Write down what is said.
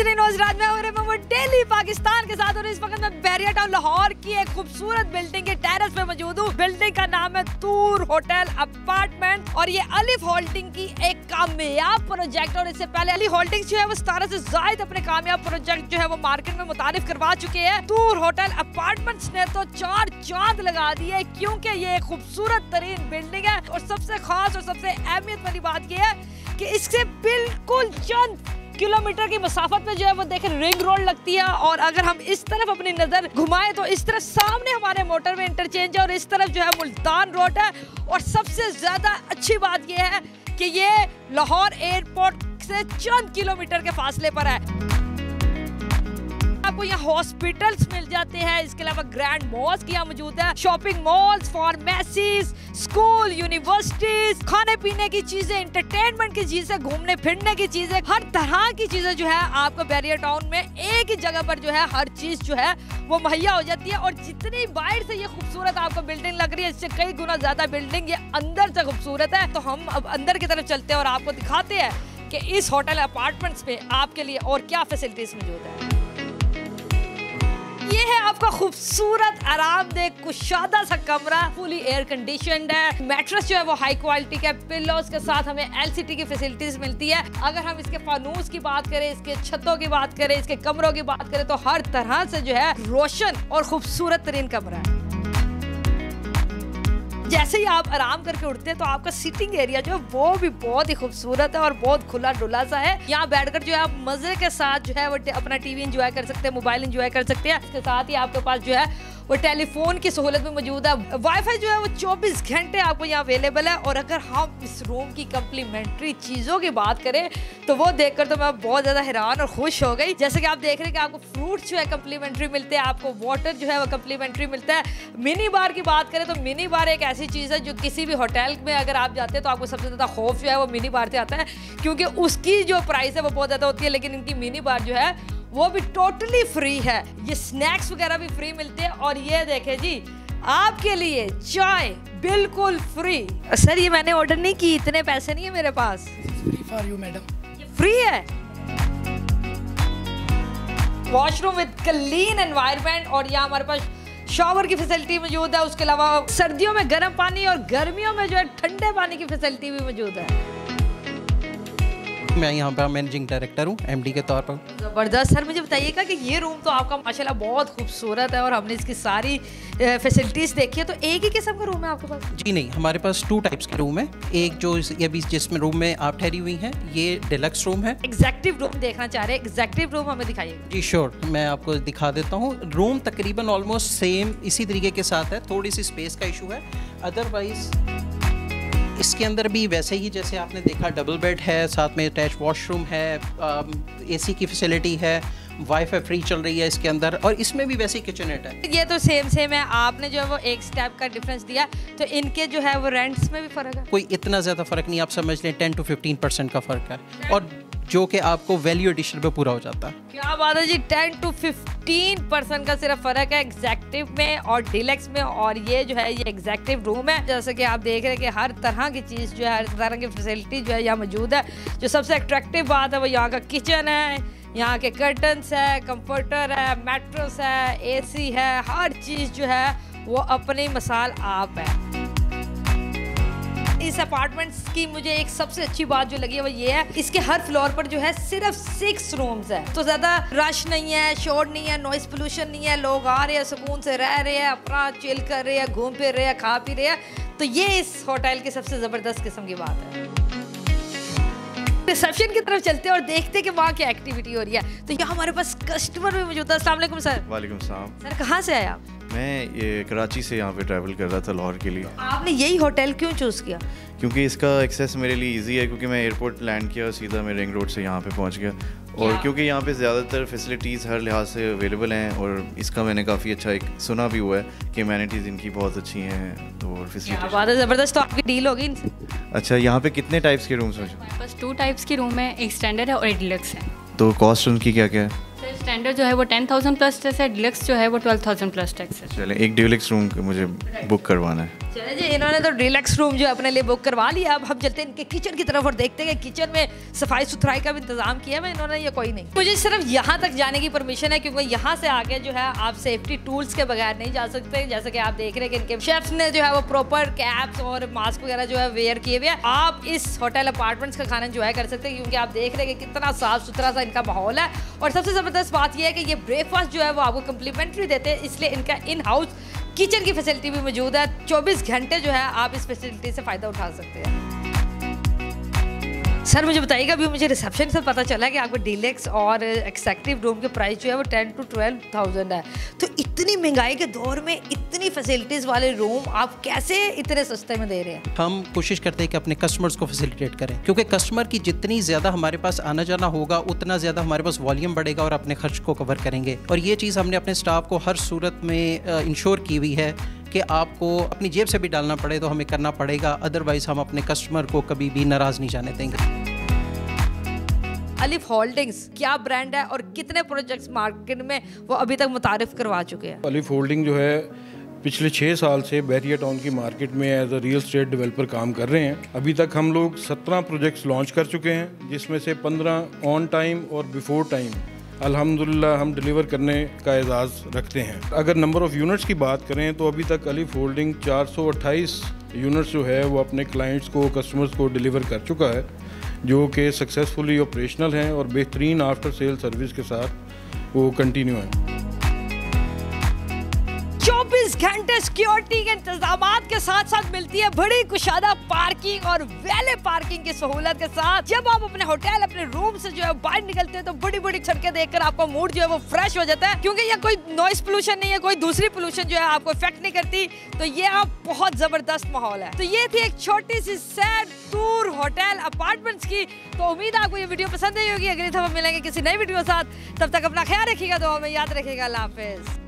Daily Pakistan के साथ और इस वक्त मैं बैरिया टाउन लाहौर की एक खूबसूरत बिल्डिंग के टेरेस पे मौजूद हूँ। बिल्डिंग का नाम है तूर होटल अपार्टमेंट और ये अलिफ होल्डिंग की एक कामयाब प्रोजेक्ट और इससे पहले अली होल्डिंग जो है वो सतारह से जायद अपने कामयाब प्रोजेक्ट जो है वो मार्केट में मुतारिफ करवा चुके हैं। तूर होटल अपार्टमेंट ने तो चार चाँद लगा दिए क्यूँकी ये एक खूबसूरत तरीन बिल्डिंग है और सबसे खास और सबसे अहमियत वाली बात यह है कि इससे बिल्कुल चंद किलोमीटर की मसाफत में जो है वो देखें रिंग रोड लगती है और अगर हम इस तरफ़ अपनी नज़र घुमाएँ तो इस तरफ़ सामने हमारे मोटर में इंटरचेंज है और इस तरफ़ जो है मुल्तान रोड है। और सबसे ज़्यादा अच्छी बात यह है कि ये लाहौर एयरपोर्ट से चंद किलोमीटर के फासले पर है। आपको यहाँ हॉस्पिटल्स मिल जाते हैं। इसके अलावा ग्रैंड मॉल्स यहाँ मौजूद है। Shopping malls pharmacies school universities खाने पीने की चीज़ें इंटरटेनमेंट की चीज़ें घूमने फिरने की चीज़ें, हर तरह की चीज़ें जो है आपको बैरियर टाउन में एक ही जगह पर जो है हर चीज़ जो है वो मुहैया हो जाती है। और जितनी बाहर से ये खूबसूरत आपको बिल्डिंग लग रही है, इससे कई गुना ज़्यादा बिल्डिंग ये अंदर से खूबसूरत है। तो हम अब अंदर की तरफ़ चलते हैं और आपको दिखाते हैं कि इस होटल अपार्टमेंट्स में आपके लिए और क्या फैसिलिटीज़ मौजूद है। ये है आपका खूबसूरत, आरामदेह, कुशादा सा कमरा फुली एयर कंडीशन है। मैट्रेस जो है वो हाई क्वालिटी के पिल्लोस के साथ हमें एलसीटी की फैसिलिटीज़ मिलती है। अगर हम इसके फानूस की बात करें, इसके छतों की बात करें, इसके कमरों की बात करें तो हर तरह से जो है रोशन और खूबसूरत तरीन कमरा है। जैसे ही आप आराम करके उठते हैं तो आपका सिटिंग एरिया जो है, वो भी बहुत ही खूबसूरत है और बहुत खुला डुला सा है। यहाँ बैठकर जो है, आप मज़े के साथ जो है, वो अपना टीवी इंजॉय कर सकते हैं मोबाइल इंजॉय कर सकते हैं। इसके साथ ही आपके पास जो है वो टेलीफोन की सहूलत में मौजूद है। वाईफाई जो है वो 24 घंटे आपको यहाँ अवेलेबल है। और अगर हम इस रूम की कम्प्लीमेंट्री चीज़ों की बात करें तो वो देखकर तो मैं बहुत ज़्यादा हैरान और खुश हो गई। जैसे कि आप देख रहे हैं कि आपको फ्रूट्स जो है कम्प्लीमेंट्री मिलते हैं, आपको वाटर जो है वो कम्प्लीमेंट्री मिलता है। मिनी बार की बात करें तो मिनी बार एक ऐसी चीज़ है जो किसी भी होटल में अगर आप जाते हैं तो आपको सबसे ज़्यादा खौफ जो है वो मिनी बार से आता है। क्योंकि उसकी जो प्राइस है वो बहुत ज़्यादा होती है, लेकिन इनकी मिनी बार जो है वो भी टोटली फ्री है। ये स्नैक्स वगैरह भी फ्री मिलते हैं और ये देखे जी आपके लिए चाय बिल्कुल फ्री सर ये मैंने ऑर्डर नहीं की इतने पैसे नहीं है मेरे पास। फ्री फॉर यू मैडम ये फ्री है। वॉशरूम विद क्लीन एनवायरनमेंट और यहाँ हमारे पास शॉवर की फैसिलिटी मौजूद है। उसके अलावा सर्दियों में गर्म पानी और गर्मियों में जो है ठंडे पानी की फैसिलिटी भी मौजूद है। मैं यहाँ पर मैनेजिंग डायरेक्टर हूँ एमडी के तौर पर। ज़बरदस्त। सर मुझे बताइएगा कि ये रूम तो आपका माशाल्लाह बहुत खूबसूरत है और हमने इसकी सारी फैसिलिटीज़ देखी है तो एक ही किस्म का रूम है आपके पास? जी नहीं हमारे पास टू टाइप्स के रूम है। एक जो ये भी जिसमें रूम में आप ठहरी हुई हैं ये डिलक्स रूम है। एग्जैक्टिव रूम देखना चाह रहे हैं। एग्जैक्टिव रूम हमें दिखाइए। जी श्योर मैं आपको दिखा देता हूँ। रूम तकरीबन ऑलमोस्ट सेम इसी तरीके के साथ है थोड़ी सी स्पेस का इशू है। अदरवाइज़ इसके अंदर भी वैसे ही जैसे आपने देखा डबल बेड है, साथ में अटैच वॉशरूम है एसी की फैसिलिटी है वाईफाई फ्री चल रही है इसके अंदर और इसमें भी वैसे किचनेट है। ये तो सेम सेम है। आपने जो है वो एक स्टेप का डिफरेंस दिया तो इनके जो है वो रेंट्स में भी फ़र्क है। कोई इतना ज़्यादा फ़र्क नहीं आप समझ लें टेन टू फिफ्टीन परसेंट का फ़र्क है। और जो कि आपको वैल्यू एडिशन पे पूरा हो जाता है। क्या बात है जी टेन टू फिफ्टीन परसेंट का सिर्फ़ फ़र्क है एग्जैक्टिव में और डिलेक्स में और ये जो है ये एग्जैक्टिव रूम है। जैसे कि आप देख रहे हैं कि हर तरह की चीज़ जो है हर तरह की फैसिलिटी जो है यहाँ मौजूद है। जो सबसे अट्रैक्टिव बात है वो यहाँ का किचन है। यहाँ के कर्टन्स है कंफर्टर है मेट्रोस है एसी है, हर चीज़ जो है वो अपने मिसाल आप है। इस अपार्टमेंट्स की मुझे एक सबसे अच्छी बात जो लगी है वो ये है, इसके हर फ्लोर पर जो है सिर्फ़ सिक्स रूम्स है। तो ज़्यादा रश नहीं है, शोर नहीं है नॉइस पोल्यूशन नहीं है, लोग आ रहे हैं, सुकून से रह रहे हैं, अपना चिल कर रहे हैं, घूम फिर रहे हैं, खा पी रहे हैं। तो ये इस होटल की सबसे ज़बरदस्त किस्म की बात है। रिसेप्शन की तरफ़ चलते हैं और देखते हैं कि वहाँ क्या एक्टिविटी हो रही है। तो यहाँ हमारे पास कस्टमर भी मौजूद है। असला सर वालेकुम सर कहाँ से आए आप? मैं ये कराची से यहाँ पे ट्रैवल कर रहा था लाहौर के लिए। आपने यही होटल क्यों चूज़ किया? क्योंकि इसका एक्सेस मेरे लिए इजी है क्योंकि मैं एयरपोर्ट लैंड किया और सीधा मैं रिंग रोड से यहाँ पे पहुँच गया। और क्योंकि यहाँ पे ज़्यादातर फैसिलिटीज़ हर लिहाज से अवेलेबल हैं और इसका मैंने काफ़ी अच्छा एक सुना भी हुआ है कि मैनिटीज़ इनकी बहुत अच्छी हैं तो और फैसिलिटी ज़बरदस्त तो आपकी डील होगी इनसे। अच्छा यहाँ पे कितने टाइप्स के रूम्स हैं? बस टू टाइप्स के रूम है एक स्टैंडर्ड है और एक डिलक्स है। तो कॉस्ट उनकी क्या क्या है? स्टैंडर्ड जो है वो टेन थाउज़ेंड प्लस टैक्स है डिलक्स जो है वो ट्वेल्व थाउज़ेंड प्लस टैक्स है। चले एक डिलक्स रूम मुझे बुक करवाना है। चले जी, इन्होंने तो डिलक्स रूम जो अपने लिए बुक करवा लिया। अब हम चलते हैं इनके किचन की तरफ़ और देखते हैं कि किचन में सफ़ाई सुथराई का भी इंतज़ाम किया है इन्होंने, ये कोई नहीं। मुझे सिर्फ़ यहाँ तक जाने की परमिशन है क्योंकि यहाँ से आगे जो है आप सेफ्टी टूल्स के बगैर नहीं जा सकते। जैसे कि आप देख रहे हैं कि इनके शेफ्स ने जो है वो प्रॉपर कैप्स और मास्क वगैरह जो है वेयर किए हुए आप इस होटल अपार्टमेंट्स का खाना इंजॉय कर सकते हैं क्योंकि आप देख रहे हैं कितना साफ़ सुथरा सा इनका माहौल है। और सबसे ज़बरदस्त बात यह है कि ये ब्रेकफास्ट जो है वो आपको कम्प्लीमेंट्री देते हैं, इसलिए इनका इन हाउस किचन की फैसिलिटी भी मौजूद है। 24 घंटे जो है आप इस फैसिलिटी से फ़ायदा उठा सकते हैं। सर, मुझे बताइएगा, अभी मुझे रिसेप्शन से पता चला कि आपको डीलेक्स और एक्सेक्टिव रूम के प्राइस जो है वो टेन टू ट्वेल्व थाउज़ेंड है। तो इतनी महँगाई के दौर में इतनी फैसिलिटीज़ वाले रूम आप कैसे इतने सस्ते में दे रहे हैं? हम कोशिश करते हैं कि अपने कस्टमर्स को फैसिलिटेट करें, क्योंकि कस्टमर की जितनी ज़्यादा हमारे पास आना जाना होगा, उतना ज़्यादा हमारे पास वॉल्यूम बढ़ेगा और अपने खर्च को कवर करेंगे। और ये चीज़ हमने अपने स्टाफ को हर सूरत में इंश्योर की हुई है कि आपको अपनी जेब से भी डालना पड़े तो हमें करना पड़ेगा अदरवाइज़ हम अपने कस्टमर को कभी भी नाराज़ नहीं जाने देंगे। अलिफ होल्डिंग्स, क्या ब्रांड है और कितने प्रोजेक्ट्स मार्केट में वो अभी तक मुतारफ करवा चुके हैं? अलिफ होल्डिंग जो है, पिछले छः साल से बैरिया टाउन की मार्केट में as a real estate developer काम कर रहे हैं। अभी तक हम लोग सत्रह प्रोजेक्ट्स लॉन्च कर चुके हैं, जिसमें से पंद्रह ऑन टाइम और बिफोर टाइम अल्हम्दुलिल्लाह, हम डिलीवर करने का एजाज़ रखते हैं। अगर नंबर ऑफ़ यूनिट्स की बात करें तो अभी तक अली फोल्डिंग 428 यूनिट्स जो है, वो अपने क्लाइंट्स को कस्टमर्स को डिलीवर कर चुका है। जो कि सक्सेसफुली ऑपरेशनल हैं और बेहतरीन आफ्टर सेल सर्विस के साथ वो कंटिन्यू हैं। चौबीस घंटे सिक्योरिटी के इंतज़ाम के साथ साथ मिलती है बड़ी कुशादा पार्किंग और वैले पार्किंग की सहूलत के साथ। जब आप अपने होटल अपने रूम से जो है बाहर निकलते हैं तो बड़ी बड़ी सड़कें देखकर आपका मूड जो है वो फ्रेश हो जाता है। क्योंकि ये कोई नॉइस पोल्यूशन नहीं है, कोई दूसरी पोल्यूशन जो है आपको इफ़ेक्ट नहीं करती। तो ये आप बहुत ज़बरदस्त माहौल है। तो ये थी एक छोटी सी सैड टूर होटल अपार्टमेंट्स की। तो उम्मीद आपको ये वीडियो पसंद आई होगी। अगली दफ़ा मिलेंगे किसी नई वीडियो के साथ। तब तक अपना ख्याल रखिएगा तो हमें याद रखिएगा। हाफिज़।